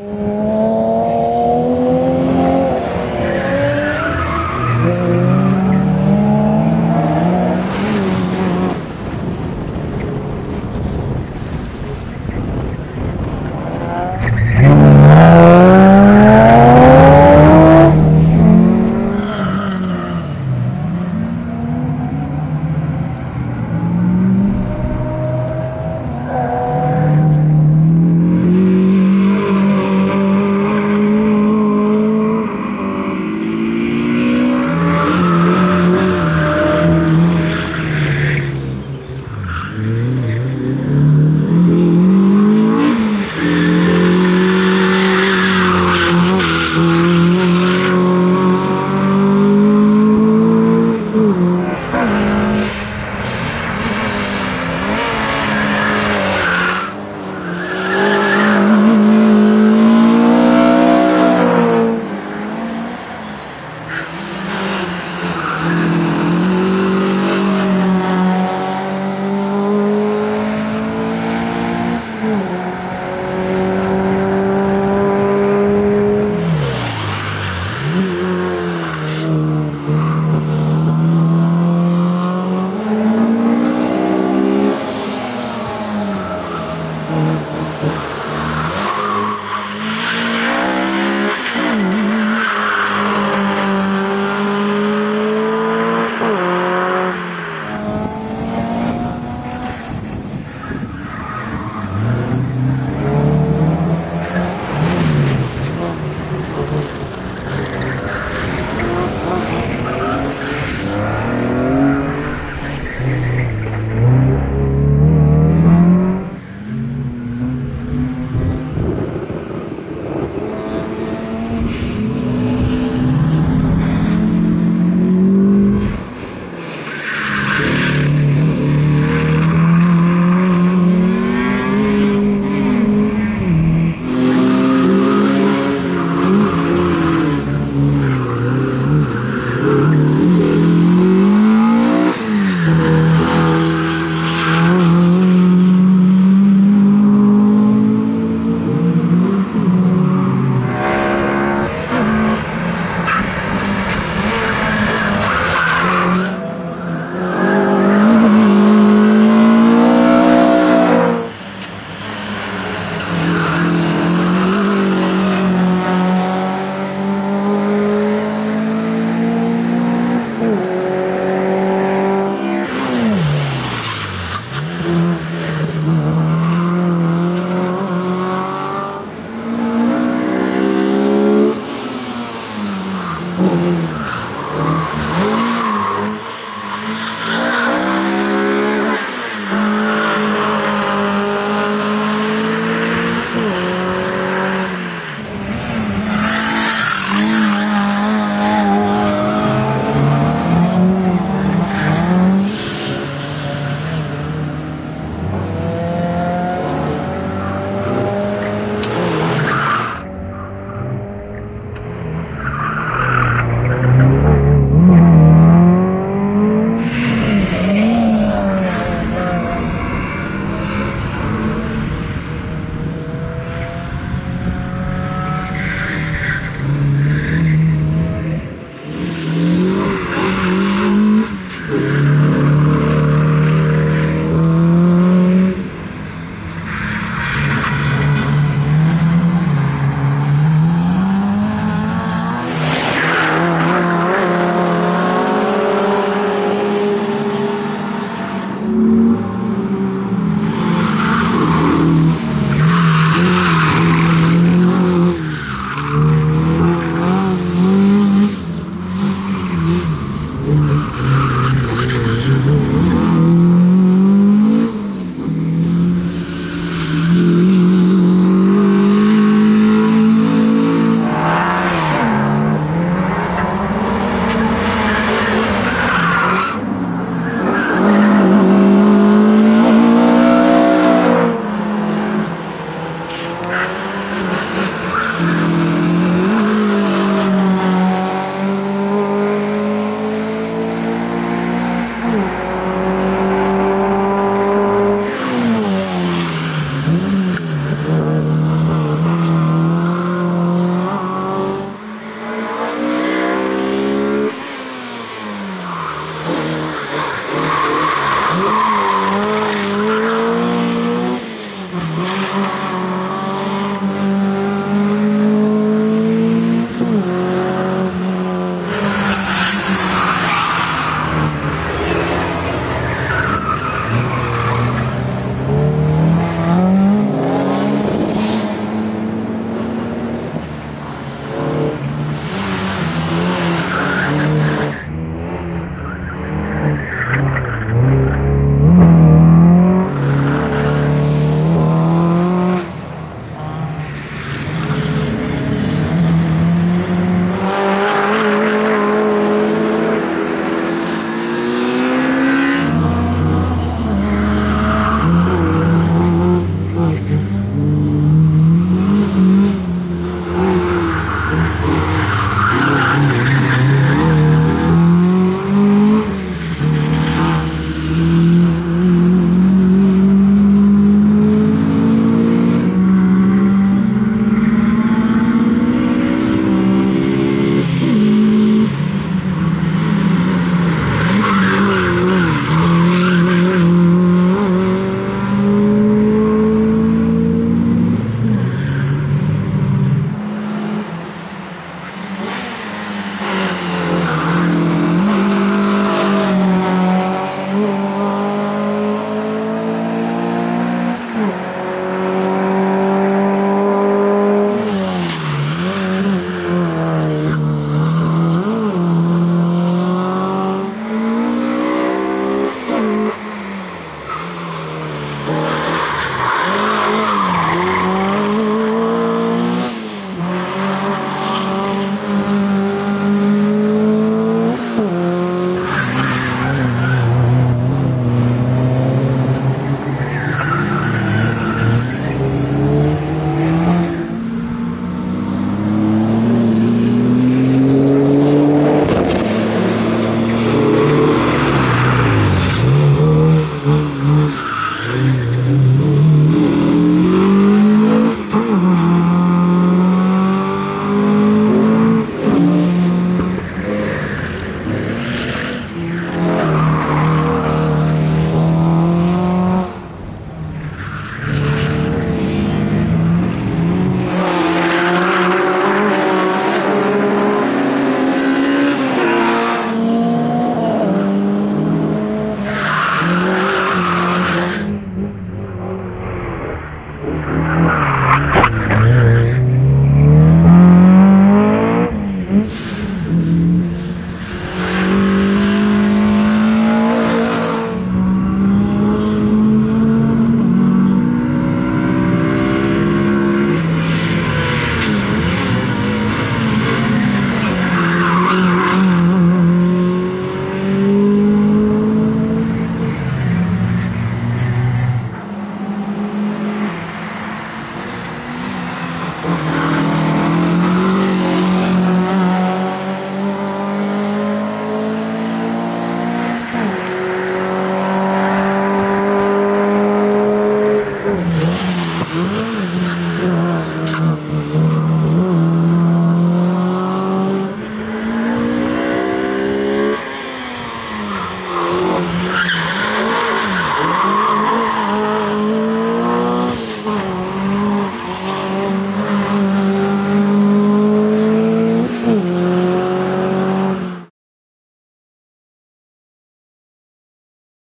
Oh.